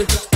rock.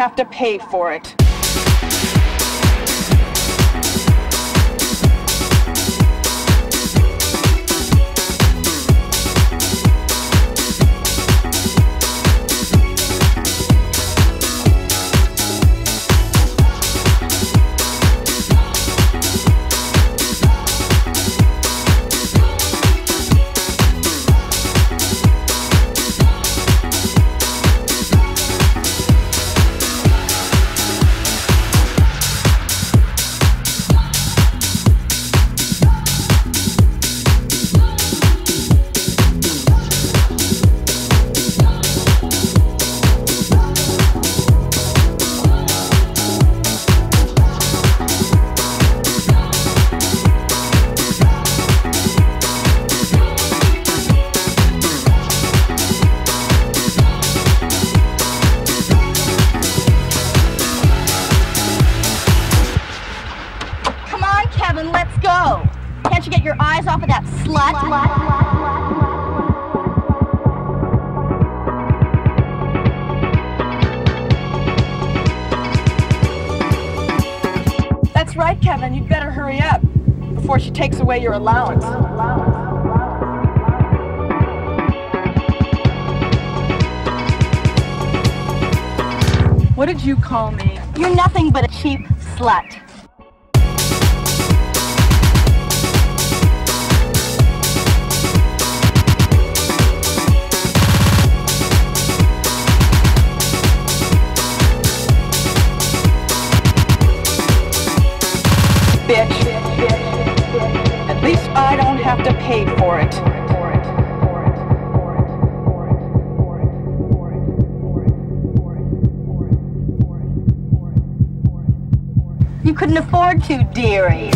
Have to pay for it. Kevin, let's go. Can't you get your eyes off of that slut? That's right, Kevin. You'd better hurry up before she takes away your allowance. What did you call me? You're nothing but a cheap slut. Bitch. At least I don't have to pay for it. You couldn't afford to, dearie.